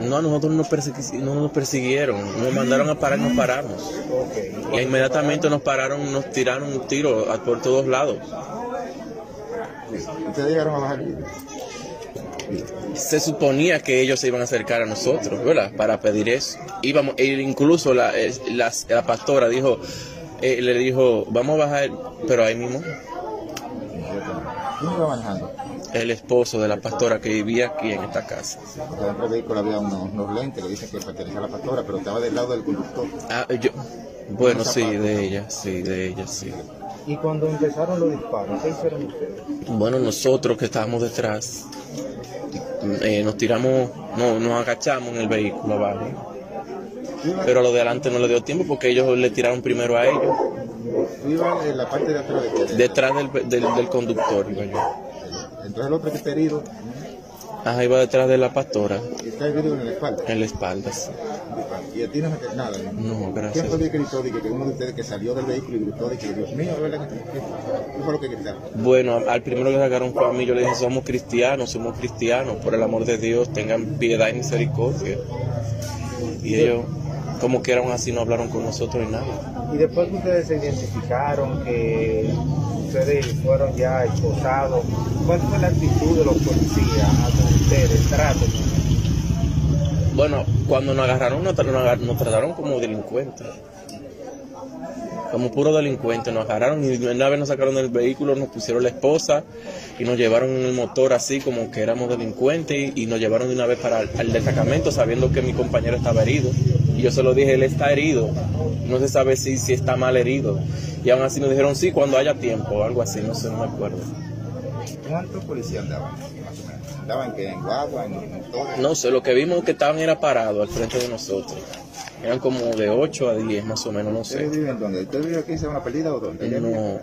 No, nosotros no, no nos persiguieron, nos mandaron a parar, nos paramos. Y inmediatamente nos pararon, nos tiraron un tiro por todos lados. ¿Ustedes llegaron a bajar? Se suponía que ellos se iban a acercar a nosotros, ¿verdad? Para pedir eso. Íbamos, e incluso la, la, la pastora dijo, eh, le dijo, vamos a bajar, pero ahí mismo. ¿Quién iba manejando? El esposo de la pastora que vivía aquí en esta casa. Dentro del vehículo había unos, unos lentes que dicen que pertenecía a la pastora, pero estaba del lado del conductor. Ah, yo, bueno, sí, de ella, sí, de ella, sí. ¿Y cuando empezaron los disparos, qué hicieron ustedes? Bueno, nosotros que estábamos detrás, eh, nos tiramos, no, nos agachamos en el vehículo abajo. Pero a lo de adelante no le dio tiempo porque ellos le tiraron primero a ellos. ¿Iban en la parte de atrás de Detrás del, del, del conductor iba yo. Entonces el otro que está herido. Ajá, iba detrás de la pastora. ¿Y está herido en la espalda? En la espalda, sí. ¿Y a ti no se nada? No, gracias. ¿Quién fue el que gritó de que uno de ustedes que salió del vehículo y gritó que Dios mío, ¿verdad? ¿Qué fue lo que gritaron? Bueno, al primero que sacaron fue a mí, yo le dije, somos cristianos, somos cristianos, por el amor de Dios, tengan piedad y misericordia. Y ellos, como que eran así, no hablaron con nosotros ni nada. Y después que ustedes se identificaron, que ustedes fueron ya esposados, ¿cuál fue la actitud de los policías hacia ustedes, trato? Bueno, cuando nos agarraron, nos, nos trataron como delincuentes. Como puro delincuentes, nos agarraron y una vez nos sacaron del vehículo, nos pusieron la esposa y nos llevaron en el motor así como que éramos delincuentes y, y nos llevaron de una vez para el, al destacamento sabiendo que mi compañero estaba herido. Yo se lo dije, él está herido, no se sabe si, si está mal herido. Y aún así nos dijeron, sí, cuando haya tiempo, algo así, no sé, no me acuerdo. ¿Cuántos policías andaban, más o menos? ¿Andaban que en guagua, en motores? No sé, lo que vimos que estaban era parados al frente de nosotros. Eran como de 8 a 10 más o menos, no ¿Ustedes sé. viven dónde? ¿Usted vive aquí en una perdida o dónde? ¿Allá en No,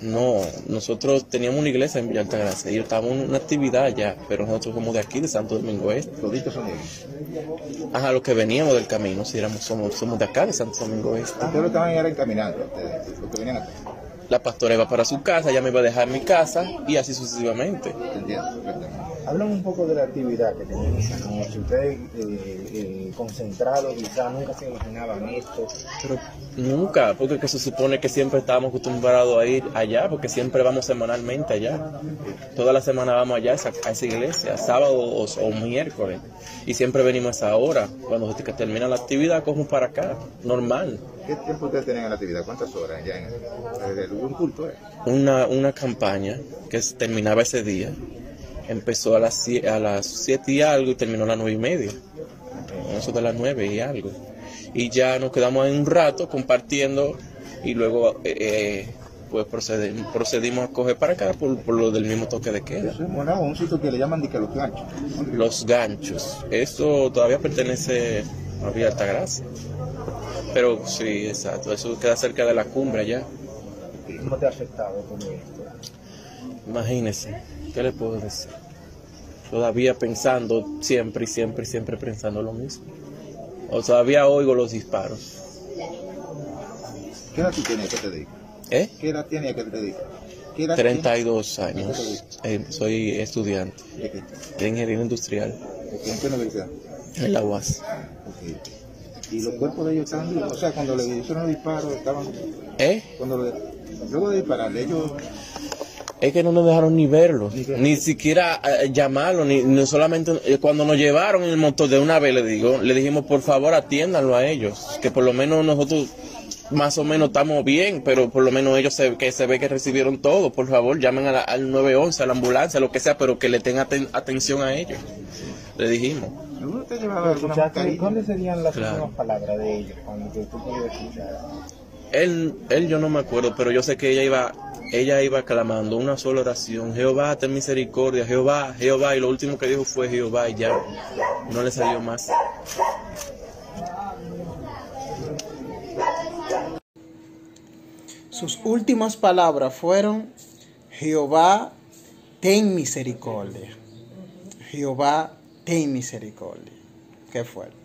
no, nosotros teníamos una iglesia en Villa Altagracia y estábamos en una actividad allá, pero nosotros somos de aquí, de Santo Domingo Este. Toditos son ellos. Ajá, los que veníamos del camino, si éramos, somos, somos de acá, de Santo Domingo Este. Ustedes lo estaban era encaminando, ustedes, los que venían acá. La pastora iba para su casa, ella me iba a dejar en mi casa y así sucesivamente. ¿Te entiendes? Perfectamente. Hablan un poco de la actividad que tenían esa noche. Ustedes eh, eh, concentrados, quizás nunca se imaginaban esto. Pero nunca, porque que se supone que siempre estábamos acostumbrados a ir allá, porque siempre vamos semanalmente allá. Toda la semana vamos allá a esa, a esa iglesia, sábado o, o miércoles. Y siempre venimos a esa hora. Cuando se termina la actividad, cogemos para acá, normal. ¿Qué tiempo ustedes tenían en la actividad? ¿Cuántas horas ya en Desde un culto, eh? Una, una campaña que se terminaba ese día. Empezó a las, sie- a las 7 y algo y terminó a las 9 y media. Eso de las 9 y algo. Y ya nos quedamos ahí un rato compartiendo y luego eh, eh, pues procede- procedimos a coger para acá por, por lo del mismo toque de queda. Eso es monado, un sitio que le llaman de que los ganchos. Los ganchos. Eso todavía pertenece a Villa Altagracia. Pero sí, exacto. Eso queda cerca de la cumbre allá. ¿Cómo te ha afectado todo esto? Imagínese, ¿qué le puedo decir? Todavía pensando siempre y siempre y siempre pensando lo mismo. O todavía oigo los disparos. ¿Qué edad tú tienes que te dedicas? ¿Eh? ¿Qué edad tienes que te edad 32 años. Eh, soy estudiante? ¿De qué? de ingeniería industrial ¿En qué universidad? en la UAS. ¿Y los cuerpos de ellos estaban vivos? O sea, cuando le hicieron los disparos, estaban... ¿Eh? Cuando le- luego de dispararle, ellos... Es que no nos dejaron ni verlo, Ni siquiera eh, llamarlo, ni, ni solamente eh, cuando nos llevaron en el motor de una vez le digo, le dijimos por favor atiéndanlo a ellos, que por lo menos nosotros más o menos estamos bien, pero por lo menos ellos se, que se ve que recibieron todo, por favor llamen a la- al 911, a la ambulancia, lo que sea, pero que le tengan aten- atención a ellos, le dijimos. ¿Alguno te? ¿Cuáles serían las Claro. últimas palabras de ellos cuando tú pudieras escuchar? Él, él yo no me acuerdo, pero yo sé que ella iba, ella iba clamando una sola oración, Jehová, ten misericordia, Jehová, Jehová, y lo último que dijo fue Jehová y ya, no le salió más. Sus últimas palabras fueron, Jehová, ten misericordia. Jehová, ten misericordia. Qué fuerte.